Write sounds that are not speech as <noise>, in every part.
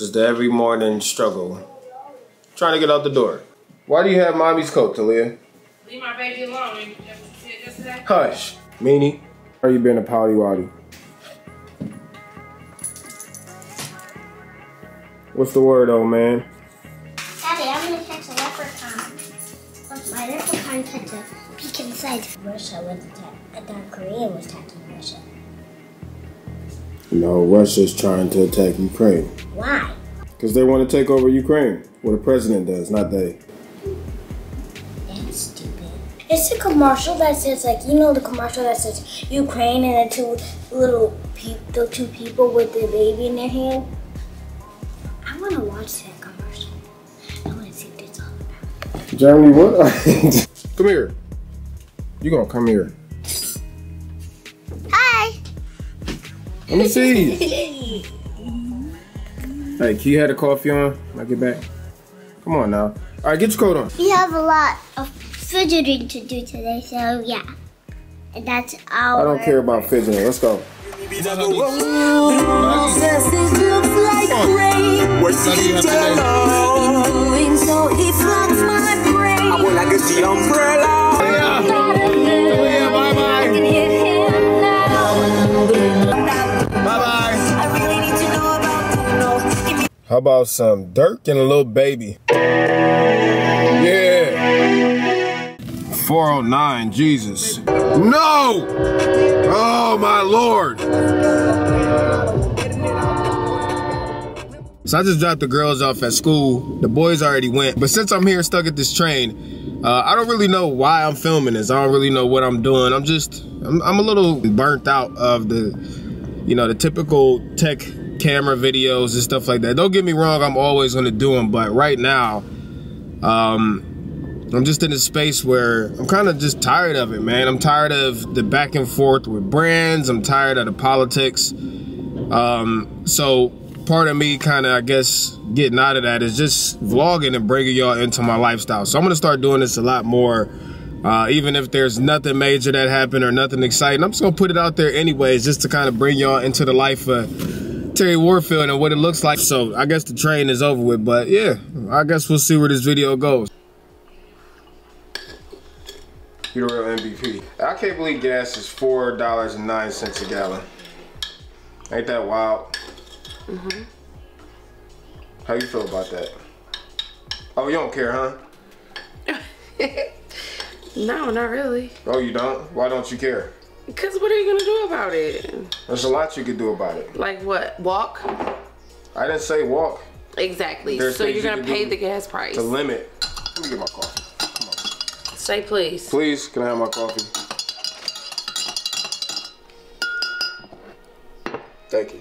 is the every morning struggle. Trying to get out the door. Why do you have mommy's coat, Talia? Leave my baby alone. You see? Hush. Meanie. Are you being a pouty waddy? What's the word, old man? Daddy, I'm gonna catch a leprechaun. Look, my leprechaun tried to peek inside Russia when the ta- North Korea was attacking Russia. No, Russia's trying to attack Ukraine. Why? Because they want to take over Ukraine. What the president does, not they. That's stupid. It's a commercial that says like you know the commercial that says Ukraine and the two little pe- the two people with the baby in their hand. I want to watch that commercial. I want to see what it's all about. Jeremy, what? <laughs> come here. You're gonna come here. Let me see. <laughs> hey, can you have the coffee on when I get back? Come on now. All right, get your coat on. We have a lot of fidgeting to do today, so yeah. And that's our. I don't care about fidgeting. Let's go. Doing so, he floods my brain. I will like the umbrella. I can hear him How about some Dirk and a little baby? Yeah. 409, Jesus. No! Oh, my Lord. So I just dropped the girls off at school. The boys already went. But since I'm here stuck at this train, uh, I don't really know why I'm filming this. I don't really know what I'm doing. I'm just, I'm, I'm a little burnt out of the, you know, the typical tech camera videos and stuff like that. Don't get me wrong, I'm always gonna do them. But right now, um, I'm just in a space where I'm kind of just tired of it, man. I'm tired of the back and forth with brands. I'm tired of the politics. Um, so part of me kind of, I guess, getting out of that is just vlogging and bringing y'all into my lifestyle. So I'm gonna start doing this a lot more. Uh, even if there's nothing major that happened or nothing exciting, I'm just gonna put it out there anyways, just to kind of bring y'all into the life of Terry Warfield and what it looks like. So I guess the train is over with, but yeah, I guess we'll see where this video goes. You the real MVP. I can't believe gas is four dollars and nine cents a gallon. Ain't that wild? Mm-hmm. How you feel about that? Oh, you don't care, huh? <laughs> No, not really. Oh, you don't? Why don't you care? Because what are you going to do about it? There's a lot you could do about it. Like what? Walk? I didn't say walk. Exactly. There's so you're going to can pay the gas price. To limit. Let me get my coffee. Come on. Say please. Please, can I have my coffee? Thank you.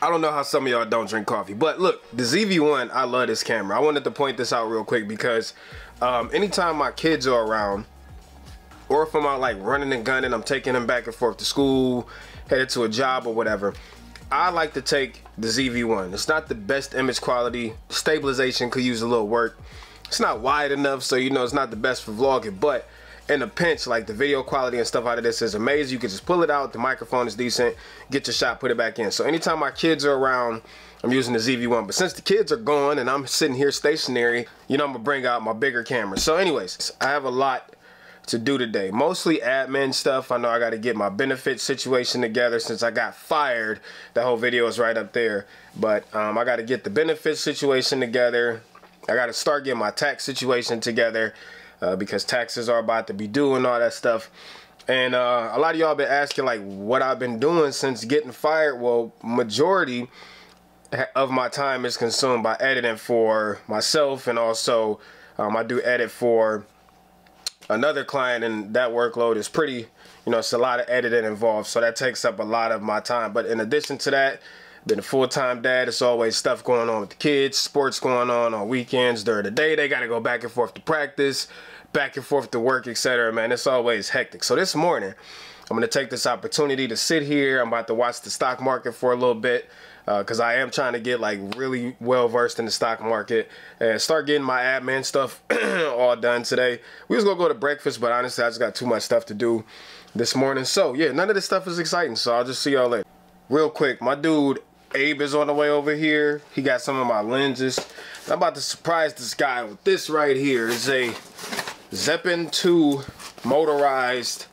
I don't know how some of y'all don't drink coffee, but look, the ZV-1, I love this camera. I wanted to point this out real quick because um, anytime my kids are around, or if I'm out like running and gunning, I'm taking them back and forth to school, headed to a job or whatever. I like to take the ZV-1. It's not the best image quality. Stabilization could use a little work. It's not wide enough, so you know it's not the best for vlogging, but in a pinch, like the video quality and stuff out of this is amazing. You can just pull it out, the microphone is decent, get your shot, put it back in. So anytime my kids are around, I'm using the ZV-1. But since the kids are gone and I'm sitting here stationary, you know I'm gonna bring out my bigger camera. So anyways, I have a lot to do today. Mostly admin stuff. I know I got to get my benefit situation together since I got fired. That whole video is right up there. But um, I got to get the benefit situation together. I got to start getting my tax situation together uh, because taxes are about to be due and all that stuff. And uh, a lot of y'all been asking like what I've been doing since getting fired. Well, majority of my time is consumed by editing for myself and also um, I do edit for another client and that workload is pretty you know it's a lot of editing involved so that takes up a lot of my time. But in addition to that been a full-time dad it's always stuff going on with the kids sports going on on weekends during the day they got to go back and forth to practice back and forth to work etc man it's always hectic. So this morning i'm going to take this opportunity to sit here i'm about to watch the stock market for a little bit because uh, I am trying to get like really well versed in the stock market and start getting my admin stuff <clears throat> all done today. We was gonna go to breakfast, but honestly, I just got too much stuff to do this morning. So yeah, none of this stuff is exciting. So I'll just see y'all later. real quick, my dude Abe is on the way over here. He got some of my lenses. I'm about to surprise this guy with this right here. It's a Zeapon 2 motorized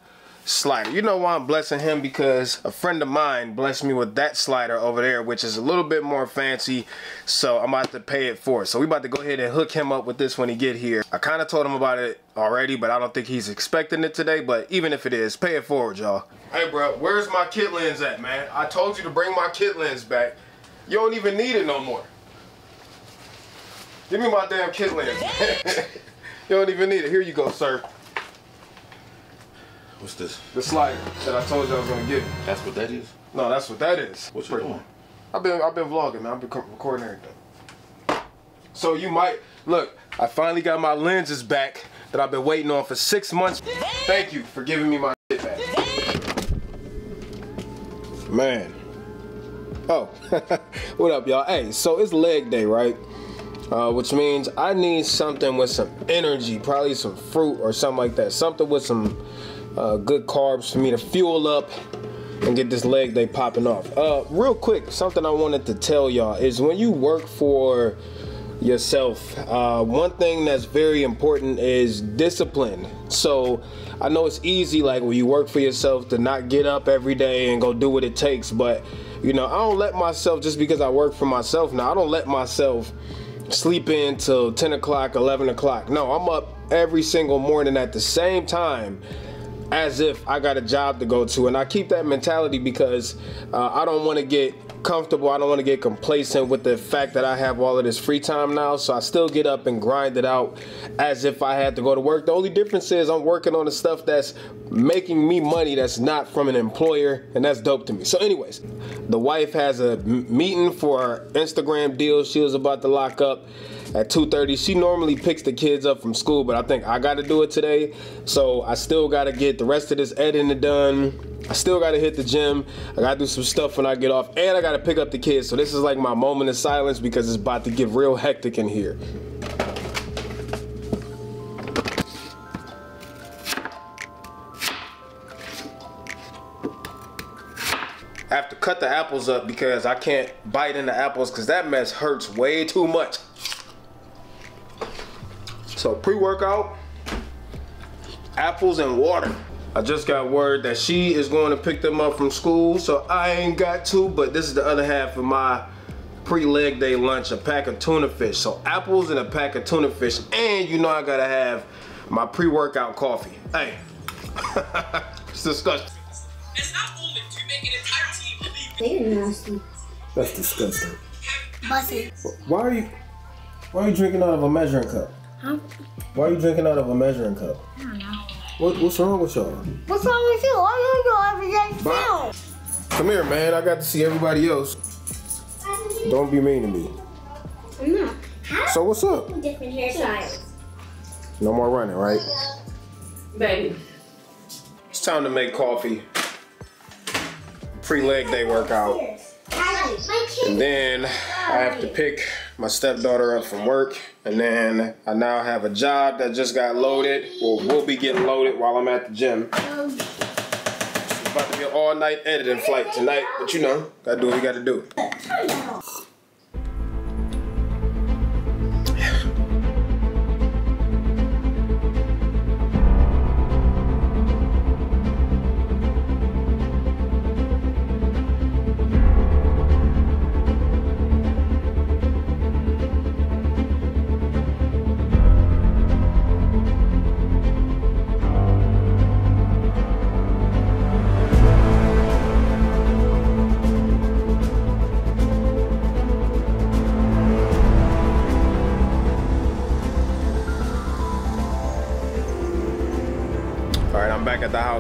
slider. You know why I'm blessing him? Because a friend of mine blessed me with that slider over there, which is a little bit more fancy. So I'm about to pay it for it. So we about to go ahead and hook him up with this when he get here. I kind of told him about it already, but I don't think he's expecting it today. But even if it is, pay it forward, y'all. Hey, bro, where's my kit lens at, man? I told you to bring my kit lens back. You don't even need it no more. Give me my damn kit lens. <laughs> you don't even need it. Here you go, sir. What's this? The slider that I told you I was gonna give you. That's what that is? No, that's what that is. What you doing? I've been I've been vlogging, man. I've been recording everything. So you might look. I finally got my lenses back that I've been waiting on for six months. Thank you for giving me my shit back. Man. Oh, <laughs> what up, y'all? Hey, so it's leg day, right? Uh, which means I need something with some energy, probably some fruit or something like that. Something with some uh, good carbs for me to fuel up and get this leg day popping off. Uh, real quick, something I wanted to tell y'all is when you work for yourself, uh, one thing that's very important is discipline. So I know it's easy, like when you work for yourself, to not get up every day and go do what it takes, but you know, I don't let myself just because I work for myself now, I don't let myself sleep in till 10 o'clock, 11 o'clock. No, I'm up every single morning at the same time as if I got a job to go to. And I keep that mentality because uh, I don't want to get comfortable. I don't want to get complacent with the fact that I have all of this free time now. So I still get up and grind it out as if I had to go to work. The only difference is I'm working on the stuff that's making me money that's not from an employer, and that's dope to me. So, anyways, the wife has a meeting for her Instagram deal she was about to lock up at 2.30 she normally picks the kids up from school but i think i gotta do it today. So i still gotta get the rest of this editing done. I still gotta hit the gym. I gotta do some stuff when i get off and i gotta pick up the kids. So this is like my moment of silence because it's about to get real hectic in here cut the apples up because I can't bite into apples because that mess hurts way too much. So pre-workout, apples and water. I just got word that she is going to pick them up from school, so I ain't got to, but this is the other half of my pre-leg day lunch, a pack of tuna fish. So apples and a pack of tuna fish, and you know I gotta have my pre-workout coffee. Hey, <laughs> it's disgusting. It's not only to make an entire team They're nasty. That's disgusting. Bussy. Why are you, why are you drinking out of a measuring cup? Huh? Why are you drinking out of a measuring cup? I don't know. What, what's wrong with y'all? What's wrong with you? Why you go every day Bye. Come here, man. I got to see everybody else. Don't be mean to me. I'm not. So what's up? Different hairstyles. No more running, right? Baby. It's time to make coffee. Pre-leg day workout. And then I have to pick my stepdaughter up from work. And then I now have a job that just got loaded, or will be getting loaded while I'm at the gym. It's about to be an all-night editing flight tonight, but you know, gotta do what we gotta do.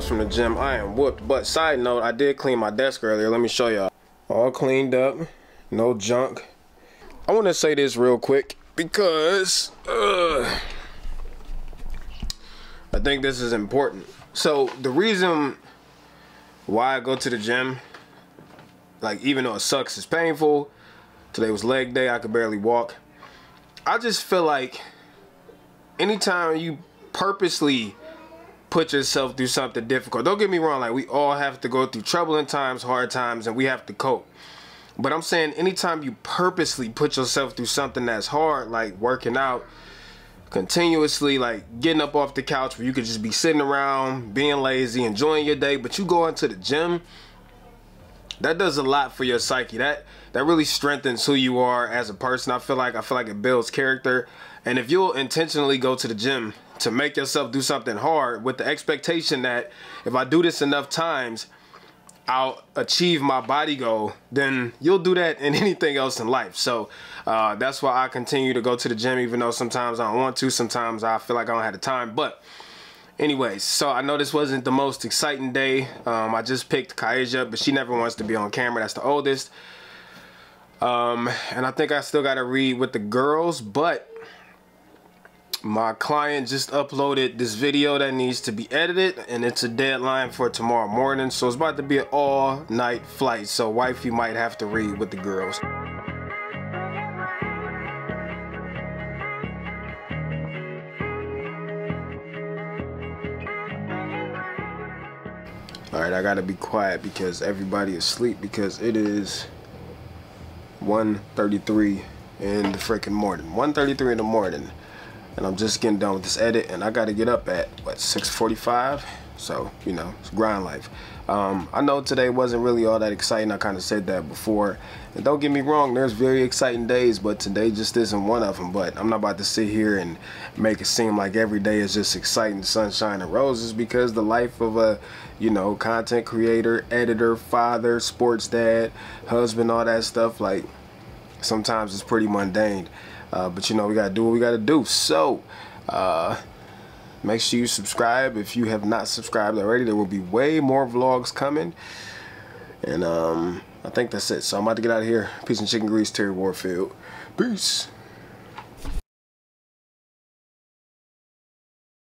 From the gym. I am whooped. But side note, I did clean my desk earlier. Let me show y'all. All cleaned up, no junk. I want to say this real quick because uh, I think this is important. So the reason why I go to the gym, like even though it sucks, it's painful. Today was leg day. I could barely walk. I just feel like anytime you purposely put yourself through something difficult. Don't get me wrong, like we all have to go through troubling times, hard times, and we have to cope. But I'm saying anytime you purposely put yourself through something that's hard, like working out continuously, like getting up off the couch where you could just be sitting around, being lazy, enjoying your day, but you go into the gym, that does a lot for your psyche. That that really strengthens who you are as a person. I feel like I feel like it builds character. And if you'll intentionally go to the gym to make yourself do something hard with the expectation that if I do this enough times, I'll achieve my body goal, then you'll do that in <laughs> anything else in life. So uh, that's why I continue to go to the gym, even though sometimes I don't want to. Sometimes I feel like I don't have the time. But anyways, so I know this wasn't the most exciting day. Um, I just picked Kaija, but she never wants to be on camera. That's the oldest. Um, and I think I still got to read with the girls, but my client just uploaded this video that needs to be edited and it's a deadline for tomorrow morning so it's about to be an all night flight so wifey might have to read with the girls. All right i gotta be quiet because everybody is asleep because it is 1.33 in the freaking morning. 1.33 in the morning and I'm just getting done with this edit and I got to get up at what 6:45 so you know it's grind life. Um, I know today wasn't really all that exciting. I kind of said that before. And don't get me wrong there's very exciting days but today just isn't one of them but I'm not about to sit here and make it seem like every day is just exciting sunshine and roses because the life of a you know content creator editor father sports dad husband all that stuff like sometimes it's pretty mundane uh, but you know, we gotta do what we gotta do. So, uh, make sure you subscribe if you have not subscribed already. There will be way more vlogs coming. And um, I think that's it. So I'm about to get out of here. Peace and chicken grease, Terry Warfield. Peace.